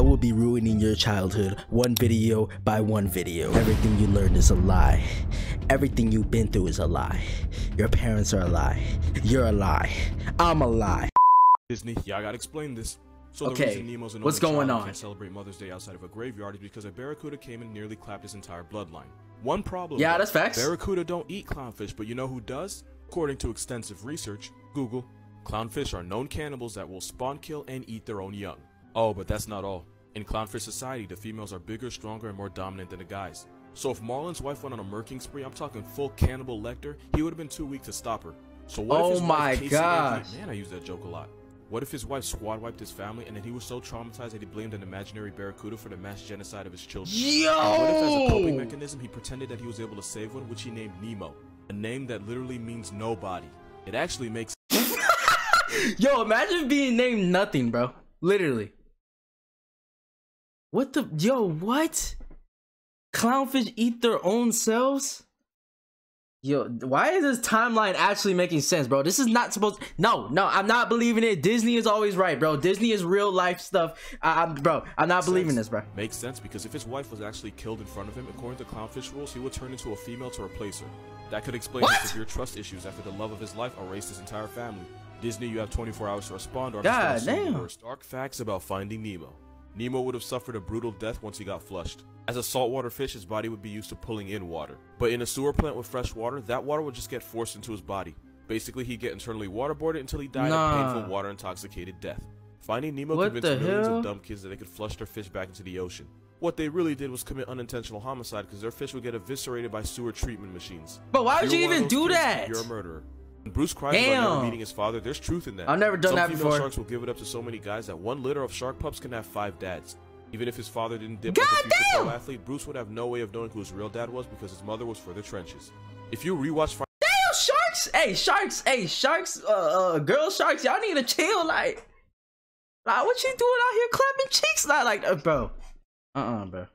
I will be ruining your childhood one video by one video. Everything you learned is a lie. Everything you've been through is a lie. Your parents are a lie. You're a lie. I'm a lie. Disney, yeah, I gotta explain this. So Okay, the Nemo's an what's going on? Can't celebrate Mother's Day outside of a graveyard is because a barracuda came and nearly clapped his entire bloodline. One problem. Yeah, that's facts. Barracuda don't eat clownfish, but you know who does? According to extensive research, Google, clownfish are known cannibals that will spawn kill and eat their own young. Oh, but that's not all. In clownfish society, the females are bigger, stronger, and more dominant than the guys. So if Marlin's wife went on a murking spree, I'm talking full cannibal Lecter, he would have been too weak to stop her. So what Oh if his my wife, gosh. Anthony, man, I use that joke a lot. What if his wife squad wiped his family and then he was so traumatized that he blamed an imaginary barracuda for the mass genocide of his children? And what if, as a coping mechanism, he pretended that he was able to save one, which he named Nemo, a name that literally means nobody. It actually makes Yo, imagine being named nothing, bro. Literally. What the? Yo, what? Clownfish eat their own selves? Yo, why is this timeline actually making sense, bro? This is not supposed. No, no, I'm not believing it. Disney is always right, bro. Disney is real life stuff. I, I'm, bro, I'm not believing this, bro. Makes sense because if his wife was actually killed in front of him, according to clownfish rules, he would turn into a female to replace her. That could explain What? his severe trust issues after the love of his life erased his entire family. Disney, you have 24 hours to respond, or I'm God gonna assume the damn. Dark facts about finding Nemo. Nemo would have suffered a brutal death once he got flushed. As a saltwater fish, his body would be used to pulling in water. But in a sewer plant with fresh water, that water would just get forced into his body. Basically, he'd get internally waterboarded until he died Nah. a painful water intoxicated death. Finding Nemo What convinced millions hell? of dumb kids that they could flush their fish back into the ocean. What they really did was commit unintentional homicide because their fish would get eviscerated by sewer treatment machines. But why would you even do kids, that? You're a murderer. Bruce cries about never meeting his father, there's truth in that. I've never done Some that female before. sharks will give it up to so many guys that one litter of shark pups can have five dads. Even if his father didn't dip like a future Goddamn! pro athlete, Bruce would have no way of knowing who his real dad was because his mother was for the trenches. If you rewatch Damn, sharks! Hey, sharks! Hey, sharks! Uh, uh, girl sharks! Y'all need to chill, like, like what you doing out here clapping cheeks, like, like, uh, bro? Uh, uh bro.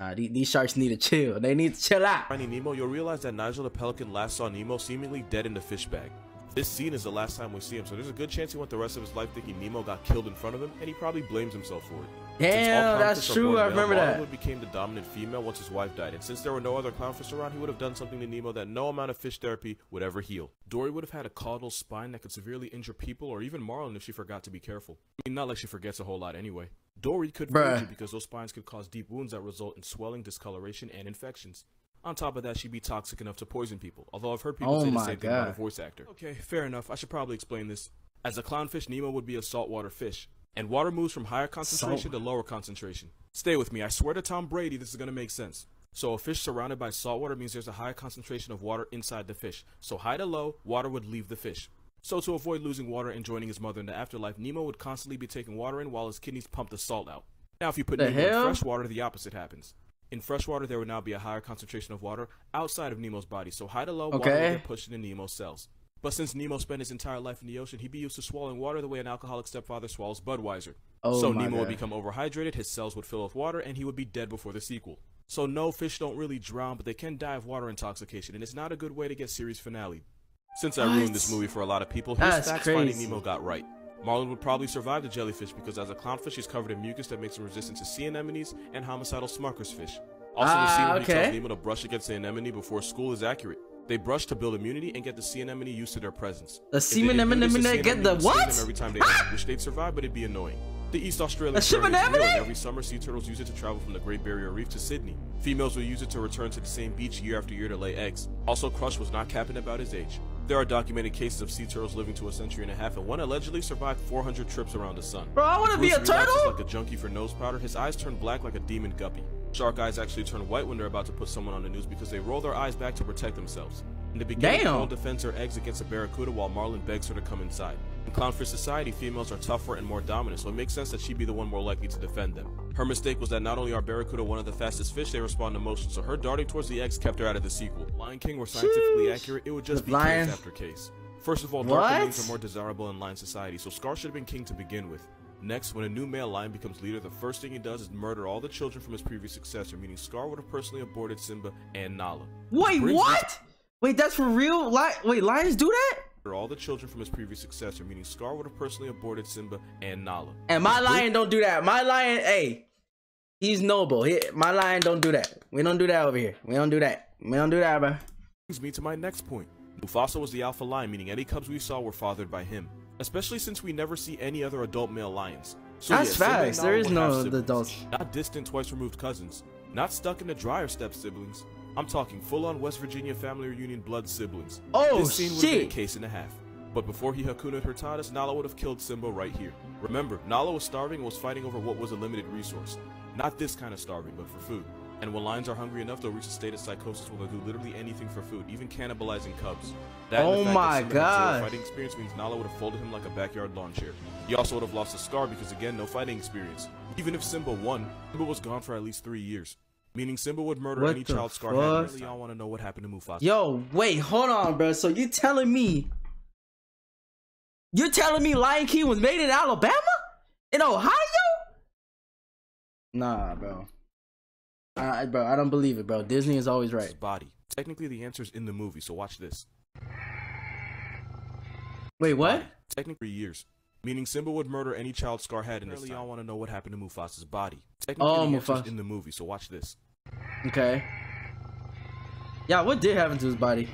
Nah, these, these sharks need to chill. They need to chill out. Finding Nemo, you'll realize that Nigel the Pelican last saw Nemo seemingly dead in the fish bag. This scene is the last time we see him, so there's a good chance he went the rest of his life thinking Nemo got killed in front of him, and he probably blames himself for it. Damn, that's true. I male, remember that. Marlin became the dominant female once his wife died, and since there were no other clownfish around, he would have done something to Nemo that no amount of fish therapy would ever heal. Dory would have had a caudal spine that could severely injure people, or even Marlin if she forgot to be careful. I mean, not like she forgets a whole lot anyway. Dory could Bruh. you because those spines could cause deep wounds that result in swelling, discoloration, and infections. On top of that, she'd be toxic enough to poison people. Although I've heard people Oh say the same thing about a voice actor. Okay, fair enough. I should probably explain this. As a clownfish, Nemo would be a saltwater fish, and water moves from higher concentration to lower concentration. Stay with me. I swear to Tom Brady, this is gonna make sense. So a fish surrounded by saltwater means there's a high concentration of water inside the fish. So high to low, water would leave the fish. So to avoid losing water and joining his mother in the afterlife, Nemo would constantly be taking water in while his kidneys pumped the salt out. Now, if you put The Nemo in fresh water, the opposite happens. In fresh water, there would now be a higher concentration of water outside of Nemo's body, so high to low, water would get pushed into Nemo's cells. But since Nemo spent his entire life in the ocean, he'd be used to swallowing water the way an alcoholic stepfather swallows Budweiser. Oh so Nemo would become overhydrated, his cells would fill with water, and he would be dead before the sequel. So no, fish don't really drown, but they can die of water intoxication, and it's not a good way to get series finale. Since I What? ruined this movie for a lot of people, here's That's facts Finding. Nemo got right. Marlin would probably survive the jellyfish because as a clownfish, he's covered in mucus that makes him resistant to sea anemones and homicidal smucker's fish. Also, the Ah, scene where he tells Nemo to brush against the anemone before school is accurate. They brush to build immunity and get the sea anemone used to their presence. The sea they didn't do this, anemone sea get the anemone what? Every time they ate, which they'd survive, but it'd be annoying. The East Australian current is real, anemone? every summer sea turtles use it to travel from the Great Barrier Reef to Sydney. Females will use it to return to the same beach year after year to lay eggs. Also, Crush was not capping about his age. There are documented cases of sea turtles living to a century and a half, and one allegedly survived 400 trips around the sun. Bro, I want to be a turtle. like a junkie for nose powder. His eyes turn black like a demon guppy. Shark eyes actually turn white when they're about to put someone on the news because they roll their eyes back to protect themselves. In the beginning, Damn. Pearl defends her eggs against a barracuda while Marlin begs her to come inside. In clownfish society, females are tougher and more dominant, so it makes sense that she'd be the one more likely to defend them. Her mistake was that not only are barracuda one of the fastest fish, they respond to motion, so her darting towards the eggs kept her out of the sequel. Lion King were scientifically Sheesh. accurate, it would just The be lion- case after case. First of all, darker What? are more desirable in lion society, so Scar should have been king to begin with. Next, when a new male lion becomes leader, the first thing he does is murder all the children from his previous successor, meaning Scar would have personally aborted Simba and Nala. Wait, what? Wait, that's for real? Li- wait, lions do that? All the children from his previous successor, meaning Scar would have personally aborted Simba and Nala. And my lion don't do that. My lion, hey, he's noble. He, my lion don't do that. We don't do that over here. We don't do that. We don't do that, bro. Brings me to my next point. Mufasa was the alpha lion, meaning any cubs we saw were fathered by him. Especially since we never see any other adult male lions. So That's yeah, facts. There is no siblings. adults. Not distant twice removed cousins. Not stuck in the dryer step siblings. I'm talking full on West Virginia family reunion blood siblings. Oh, this scene would have been a case and a half. But before he Hakuna Hurtadas, Nala would have killed Simba right here. Remember, Nala was starving and was fighting over what was a limited resource. Not this kind of starving, but for food. And when lions are hungry enough, they'll reach a state of psychosis where they'll do literally anything for food, even cannibalizing cubs. That Oh my God. Fighting experience means Nala would have folded him like a backyard lawn chair. He also would have lost a scar because again, no fighting experience. Even if Simba won, Simba was gone for at least three years. Meaning Simba would murder What any child Scar fuck? had. Really, y'all want to know what happened to Mufasa? Yo, wait, hold on, bro. So you're telling me you're telling me Lion King was made in Alabama? In Ohio? Nah, bro. I, bro, I don't believe it, bro. Disney is always his right. body. Technically, the answer's in the movie, so watch this. Wait, what? Technically, years. Meaning Simba would murder any child Scar had in this Really, y'all want to know what happened to Mufasa's body. Technically, Oh, the Mufasa. in the movie, so watch this. Okay. Yeah, what did happen to his body?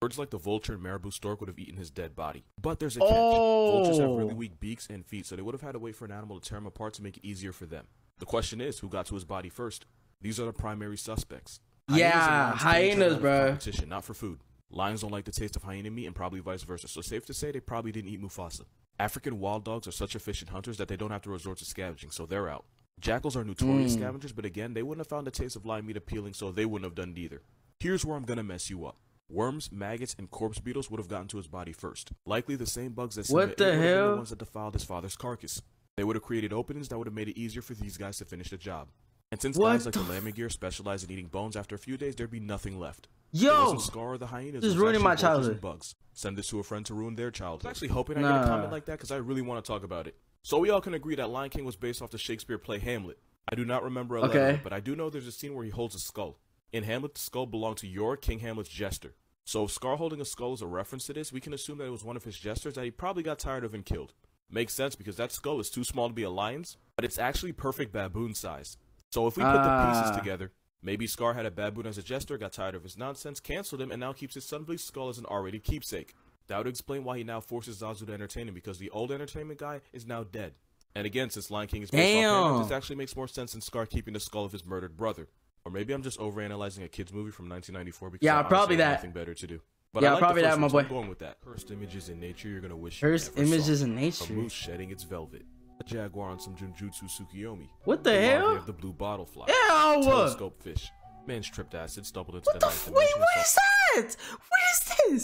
Birds like the vulture and marabou stork would have eaten his dead body. But there's a catch. Vultures have really Oh. weak beaks and feet, so they would have had to wait for an animal to tear him apart to make it easier for them. The question is, who got to his body first? These are the primary suspects. Yeah, Hyenas and lions kill each other hyenas, bruh. Competition, not for food. Lions don't like the taste of hyena meat and probably vice versa, so safe to say they probably didn't eat Mufasa. African wild dogs are such efficient hunters that they don't have to resort to scavenging, so they're out. Jackals are notorious Mm. scavengers, but again, they wouldn't have found the taste of lion meat appealing, so they wouldn't have done it either. Here's where I'm gonna mess you up. Worms, maggots, and corpse beetles would have gotten to his body first. Likely the same bugs that What the hell? the ones that defiled his father's carcass. They would have created openings that would have made it easier for these guys to finish the job. And since What guys like the the Lammergeier specialize in eating bones, after a few days there'd be nothing left. Yo, Scar the hyenas. This is ruining my childhood. Bugs. Send this to a friend to ruin their childhood. I'm actually hoping I get a comment like that because I really want to talk about it. So we all can agree that Lion King was based off the Shakespeare play Hamlet. I do not remember a Okay. letter, but I do know there's a scene where he holds a skull. In Hamlet, the skull belonged to your King Hamlet's jester. So if Scar holding a skull is a reference to this, we can assume that it was one of his jesters that he probably got tired of and killed. Makes sense because that skull is too small to be a lion's, but it's actually perfect baboon size. So if we put the Ah. pieces together, maybe Scar had a baboon as a jester, got tired of his nonsense, canceled him, and now keeps his sun-bleached skull as an R-rated keepsake. That would explain why he now forces Zazu to entertain him because the old entertainment guy is now dead. And again, since Lion King is based off Hamlet, this actually makes more sense than Scar keeping the skull of his murdered brother. Or maybe I'm just overanalyzing a kids movie from 1994 because Yeah, I probably that. nothing better to do. But Yeah, I like probably that, my so I'm boy. going with that. First images in nature you're gonna wish never images saw. in A nature. moose shedding its velvet. A jaguar on some Genjutsu Tsukiyomi. What the larvae hell? Of the blue bottle fly. Ew! Telescope fish. Man's tripped acid, stumbled into What the? the ninth wait, what is that? What is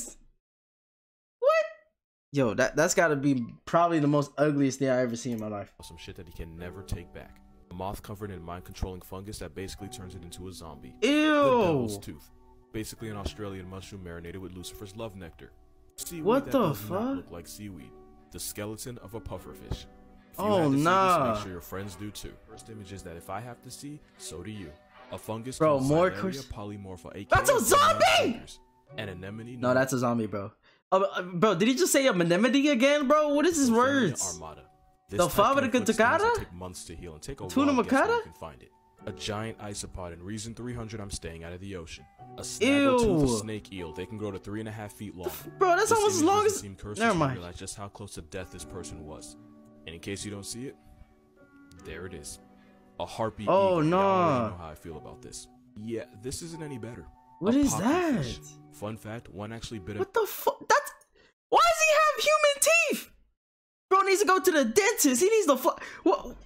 this? Yo, that that's got to be probably the most ugliest thing I ever seen in my life. some shit that he can never take back. A moth covered in mind controlling fungus that basically turns it into a zombie. Ew. The devil's tooth. Basically an Australian mushroom marinated with Lucifer's love nectar. Seaweed What the fuck? look like seaweed. The skeleton of a pufferfish. If you Oh, see this, nah. make sure your friends do too. First image is that if I have to see, so do you. A fungus Bro, called more curs- polymorpha, aka That's a zombie! An anemone. No, that's a zombie, bro. Uh, uh, bro, did he just say anemone again, bro? What is his words? Armata. This The fava de stings? Take months to heal and take a Tuna wild guess where Macata? you can find it. A giant isopod in Reason 300. I'm staying out of the ocean. A snaggletooth snake eel. They can grow to three and a half feet long. Bro, that's This almost as long as. seem cursed Never mind. Realize just how close to death this person was. And in case you don't see it, there it is. A harpy. Oh, eagle. Already know how I feel about this. Yeah, this isn't any better. What is that? fish. Fun fact: one actually bit a What the fuck? That's. Why does he have human teeth? Bro needs to go to the dentist. He needs to. Fu- what?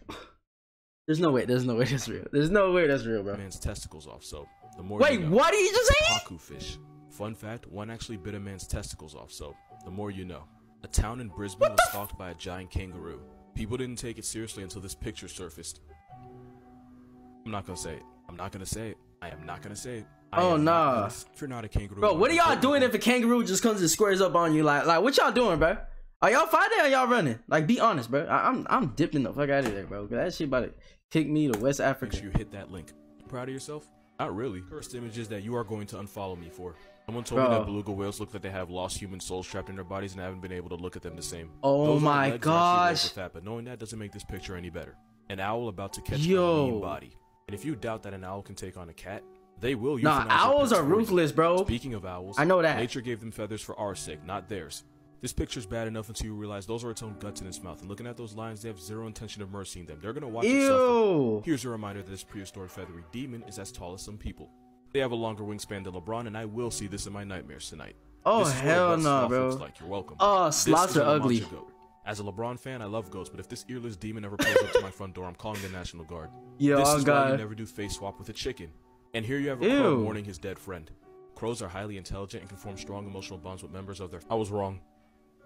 There's no way. There's no way that's real. There's no way that's real, bro. man's testicles off. So the more Wait, you know. what did you just say? Pacu fish. Fun fact: one actually bit a man's testicles off. So the more you know. A town in Brisbane was stalked by a giant kangaroo. People didn't take it seriously until this picture surfaced. I'm not gonna say it. I'm not gonna say it. I am not gonna say it. I Oh, am nah. you're not a kangaroo, Bro, what are y'all doing if a kangaroo just comes and squares up on you? Like, like what y'all doing, bro? Are y'all fighting or y'all running? Like, be honest, bro. I, I'm I'm dipping the fuck out of there, bro. that shit about to kick me to West Africa. Make sure you hit that link. Proud of yourself? Not really. First images that you are going to unfollow me for. Someone told me that beluga whales look like they have lost human souls trapped in their bodies, and I haven't been able to look at them the same. Oh Those my legs, they're actually legs gosh. that, but knowing that doesn't make this picture any better. An owl about to catch a Yo. mean body. And if you doubt that an owl can take on a cat, they will. Nah, owls are ruthless, bro. Speaking of owls, I know that. Nature gave them feathers for our sake, not theirs. This picture's bad enough until you realize those are its own guts in its mouth. And looking at those lines, they have zero intention of mercying them. They're gonna watch it suffer. Ew. Here's a reminder that this prehistoric feathery demon is as tall as some people. They have a longer wingspan than LeBron, and I will see this in my nightmares tonight. Oh hell no, sloth bro. Like. You're welcome. Oh, This sloths are ugly. As a LeBron fan, I love ghosts, but if this earless demon ever pulls up to my front door, I'm calling the National Guard. Yo, this is why you never do face swap with a chicken. And here you have a crow Ew. mourning his dead friend. Crows are highly intelligent and can form strong emotional bonds with members of their. I was wrong.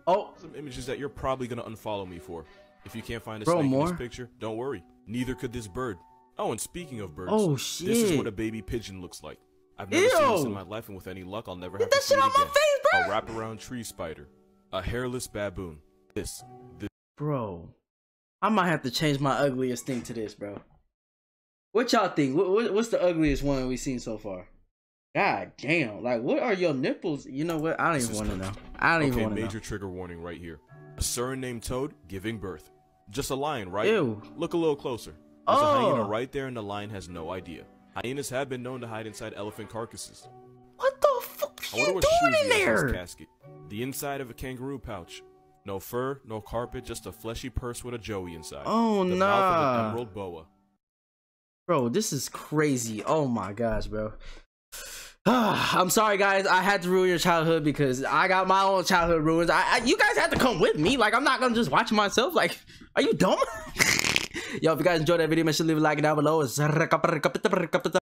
Oh, Some images that you're probably gonna unfollow me for. If you can't find a Bro, snake in this picture, don't worry. Neither could this bird. Oh, and speaking of birds, Oh, this is what a baby pigeon looks like. I've never seen this in my life, and with any luck, I'll never Get have that to see shit it on my face, bro. A wraparound tree spider, a hairless baboon. This, this bro. I might have to change my ugliest thing to this, bro. What y'all think? What, what, what's the ugliest one we've seen so far? God damn! Like, what are your nipples? You know what? I don't even want to know. I don't even want to know. Major trigger warning right here. A Suriname toad giving birth. Just a lion, right? Ew. Look a little closer. There's a hyena Oh. right there, and the lion has no idea. Hyenas have been known to hide inside elephant carcasses. What the fuck are you doing in he has in his there? casket. The inside of a kangaroo pouch. No fur, no carpet, just a fleshy purse with a joey inside. Oh, the mouth of an emerald boa. Bro, this is crazy. Oh my gosh, bro. I'm sorry, guys. I had to ruin your childhood because I got my own childhood ruins. I, I you guys had to come with me. Like, I'm not gonna just watch myself. Like, are you dumb? Yo, if you guys enjoyed that video, make sure to leave a like down below.